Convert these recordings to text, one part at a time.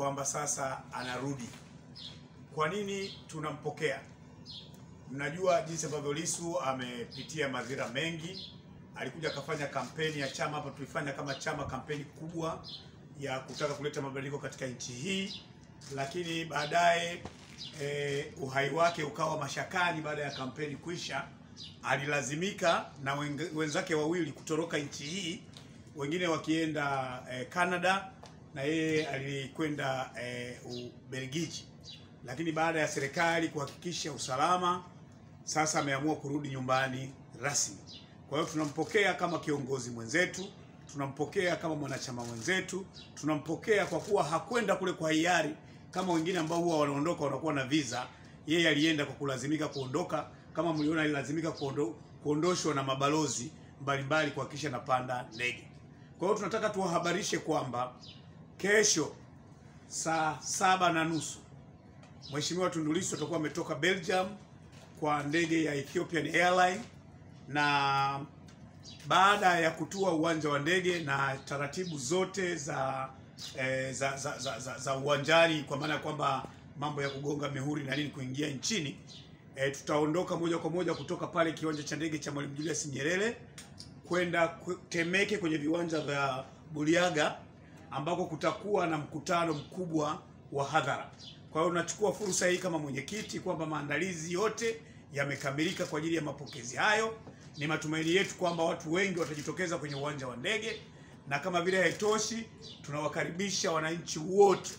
kwamba sasa anarudi. Kwa nini tunampokea? Mnajua jinsi ambavyo Lissu amepitia madhira mengi. Alikuja akafanya kampeni ya chama hapa, tulifanya kama chama kampeni kubwa ya kutaka kuleta mabadiliko katika nchi hii, lakini baadaye eh, uhai wake ukawa mashakani baada ya kampeni kuisha. Alilazimika na wenzake wawili kutoroka nchi hii, wengine wakienda eh, Canada na yeye alikwenda eh, Ubelgiji, lakini baada ya serikali kuhakikisha usalama, sasa ameamua kurudi nyumbani rasmi. Kwa hiyo tunampokea kama kiongozi mwenzetu, tunampokea kama mwanachama mwenzetu, tunampokea kwa kuwa hakwenda kule kwa hiari kama wengine ambao huwa wanaondoka wanakuwa na visa. Yeye alienda kwa kulazimika kuondoka, kama mliona, alilazimika kuondo, kuondoshwa na mabalozi mbalimbali kuhakikisha napanda ndege. Kwa hiyo tunataka tuwahabarishe kwamba kesho saa saba na nusu Mheshimiwa Tundu Lissu atakuwa ametoka Belgium kwa ndege ya Ethiopian Airline na baada ya kutua uwanja wa ndege na taratibu zote za eh, za, za, za, za, za uwanjani kwa maana ya kwamba mambo ya kugonga mihuri na nini kuingia nchini eh, tutaondoka moja kwa moja kutoka pale kiwanja cha ndege cha Mwalimu Julius Nyerere kwenda Temeke kwenye viwanja vya Buliaga ambako kutakuwa na mkutano mkubwa wa hadhara. Kwa hiyo unachukua fursa hii kama mwenyekiti kwamba maandalizi yote yamekamilika kwa ajili ya mapokezi hayo. Ni matumaini yetu kwamba watu wengi watajitokeza kwenye uwanja wa ndege, na kama vile haitoshi, tunawakaribisha wananchi wote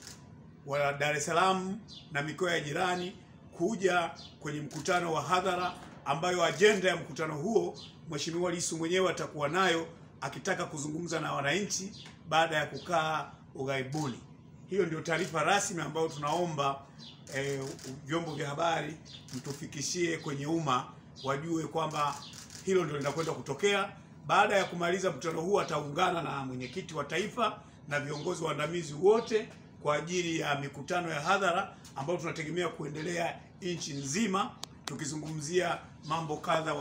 wa Dar es Salaam na mikoa ya jirani kuja kwenye mkutano wa hadhara ambayo ajenda ya mkutano huo Mheshimiwa Lissu mwenyewe atakuwa nayo akitaka kuzungumza na wananchi baada ya kukaa ughaibuni. Hiyo ndio taarifa rasmi ambayo tunaomba eh, vyombo vya habari mtufikishie kwenye umma wajue kwamba hilo ndio linakwenda kutokea. Baada ya kumaliza mkutano huu, ataungana na mwenyekiti wa taifa na viongozi waandamizi wote kwa ajili ya mikutano ya hadhara ambayo tunategemea kuendelea nchi nzima, tukizungumzia mambo kadha